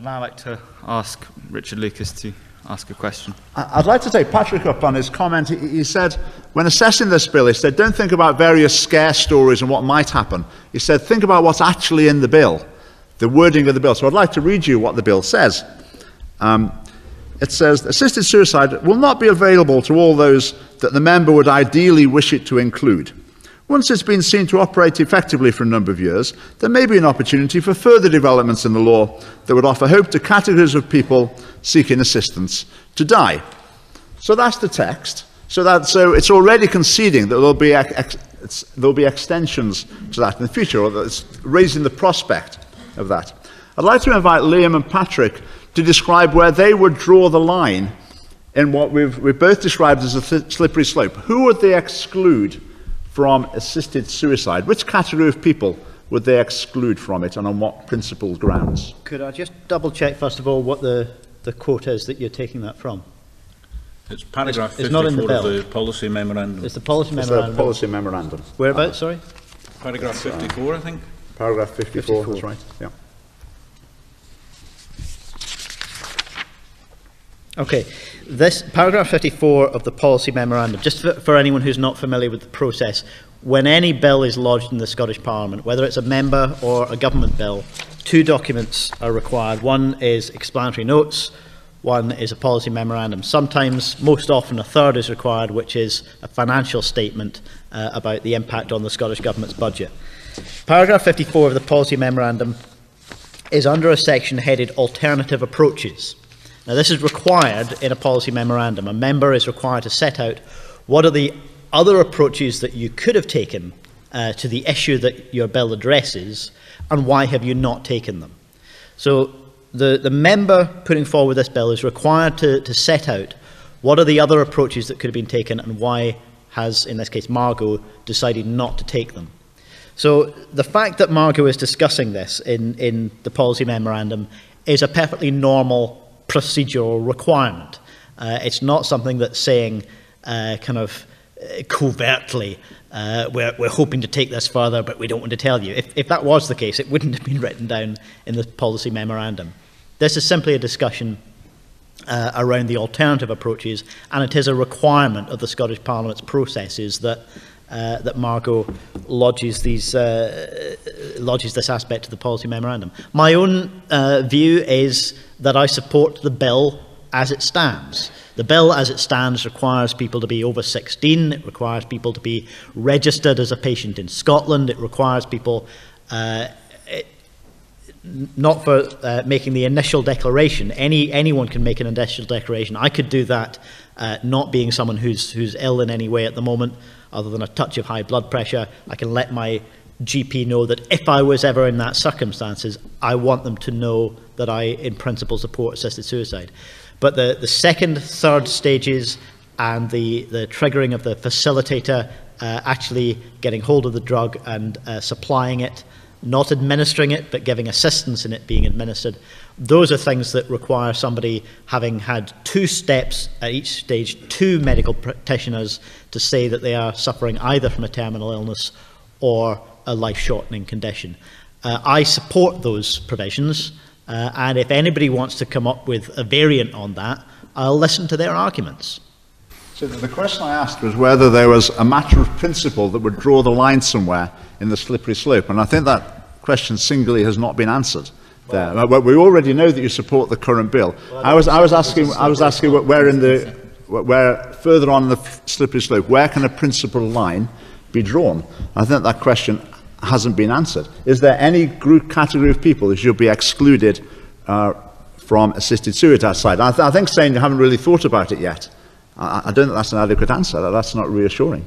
I'd now like to ask Richard Lucas to ask a question. I'd like to take Patrick up on his comment. He, said, when assessing this bill, he said, don't think about various scare stories and what might happen. He said, think about what's actually in the bill, the wording of the bill. So I'd like to read you what the bill says. Um, it says, assisted suicide will not be available to all those that the member would ideally wish it to include. Once it's been seen to operate effectively for a number of years, there may be an opportunity for further developments in the law that would offer hope to categories of people seeking assistance to die. So that's the text. So, that, so it's already conceding that there'll be, ex, there'll be extensions to that in the future, or that it's raising the prospect of that. I'd like to invite Liam and Patrick to describe where they would draw the line in what we've, we've both described as a slippery slope. Who would they exclude from assisted suicide? Which category of people would they exclude from it and on what principled grounds? Could I just double check, first of all, what the, the quote is that you're taking that from? It's paragraph it's, it's 54 not in the bill. of the policy memorandum. It's the policy it's memorandum. The policy memorandum. Whereabouts, uh, sorry? Paragraph 54, uh, I think. Paragraph 54, 54, that's right, yeah. Okay, this paragraph 54 of the policy memorandum, just for, for anyone who's not familiar with the process, when any bill is lodged in the Scottish Parliament, whether it's a member or a government bill, two documents are required. One is explanatory notes, one is a policy memorandum. Sometimes, most often, a third is required, which is a financial statement uh, about the impact on the Scottish Government's budget. Paragraph 54 of the policy memorandum is under a section headed Alternative Approaches. Now, this is required in a policy memorandum. A member is required to set out what are the other approaches that you could have taken uh, to the issue that your bill addresses, and why have you not taken them. So, the, the member putting forward this bill is required to, to set out what are the other approaches that could have been taken, and why has, in this case, Margo, decided not to take them. So, the fact that Margo is discussing this in, in the policy memorandum is a perfectly normal procedural requirement. Uh, it's not something that's saying uh, kind of uh, covertly, uh, we're, we're hoping to take this further, but we don't want to tell you. If, if that was the case, it wouldn't have been written down in the policy memorandum. This is simply a discussion uh, around the alternative approaches, and it is a requirement of the Scottish Parliament's processes that uh, that Margo lodges these uh, lodges this aspect of the policy memorandum. My own uh, view is that I support the bill as it stands. The bill as it stands requires people to be over 16. It requires people to be registered as a patient in Scotland. It requires people uh, not for uh, making the initial declaration. Any anyone can make an initial declaration. I could do that, uh, not being someone who's who's ill in any way at the moment, other than a touch of high blood pressure. I can let my GP know that if I was ever in that circumstances, I want them to know that I, in principle, support assisted suicide. But the, the second, third stages and the, the triggering of the facilitator uh, actually getting hold of the drug and uh, supplying it, not administering it, but giving assistance in it being administered, those are things that require somebody having had two steps at each stage, two medical practitioners to say that they are suffering either from a terminal illness or a life-shortening condition. Uh, I support those provisions, uh, and if anybody wants to come up with a variant on that, I'll listen to their arguments. So the question I asked was whether there was a matter of principle that would draw the line somewhere in the slippery slope, and I think that question singly has not been answered. There. Well, we already know that you support the current bill. Well, I was, I was asking, I was asking where in the, where further on the slippery slope, where can a principle line be drawn? I think that question hasn't been answered. Is there any group category of people who should be excluded uh, from assisted suicide? I, th I think saying you haven't really thought about it yet. I, I don't think that's an adequate answer. That's not reassuring.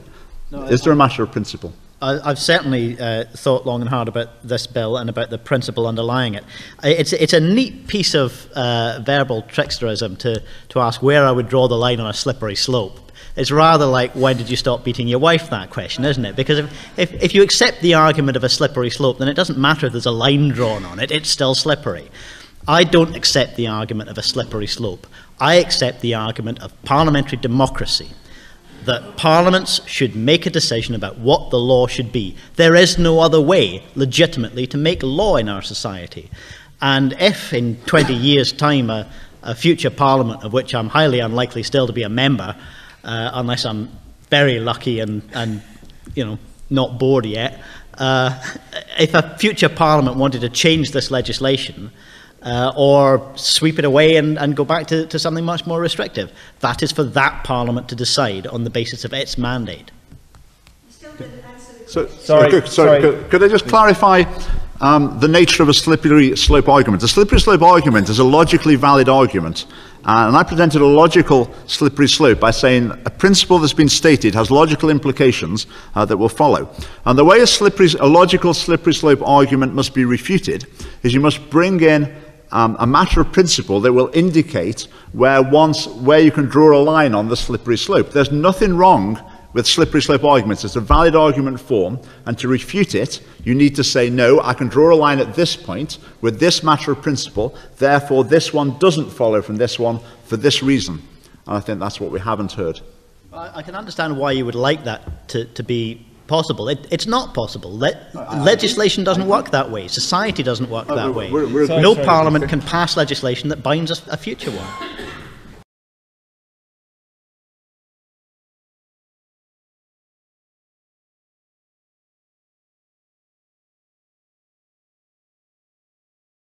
No, Is there a matter of principle? I've certainly uh, thought long and hard about this bill and about the principle underlying it. It's, it's a neat piece of uh, verbal tricksterism to, to ask where I would draw the line on a slippery slope. It's rather like, when did you stop beating your wife, that question, isn't it? Because if, if, if you accept the argument of a slippery slope, then it doesn't matter if there's a line drawn on it, it's still slippery. I don't accept the argument of a slippery slope. I accept the argument of parliamentary democracy that parliaments should make a decision about what the law should be. There is no other way, legitimately, to make law in our society. And if in 20 years' time a, a future parliament, of which I'm highly unlikely still to be a member, uh, unless I'm very lucky and, and you know, not bored yet, uh, if a future parliament wanted to change this legislation, uh, or sweep it away and, and go back to, to something much more restrictive. That is for that Parliament to decide on the basis of its mandate. So, Sorry, could, sorry. Could, could I just clarify um, the nature of a slippery slope argument? A slippery slope argument is a logically valid argument. Uh, and I presented a logical slippery slope by saying a principle that's been stated has logical implications uh, that will follow. And the way a, slippery, a logical slippery slope argument must be refuted is you must bring in um, a matter of principle that will indicate where, once, where you can draw a line on the slippery slope. There's nothing wrong with slippery slope arguments. It's a valid argument form, and to refute it, you need to say, no, I can draw a line at this point with this matter of principle, therefore this one doesn't follow from this one for this reason. And I think that's what we haven't heard. I, can understand why you would like that to, to be possible. It, it's not possible. Le- legislation doesn't work that way. Society doesn't work that way. we're- we're- no parliament can pass legislation that binds a, a future one.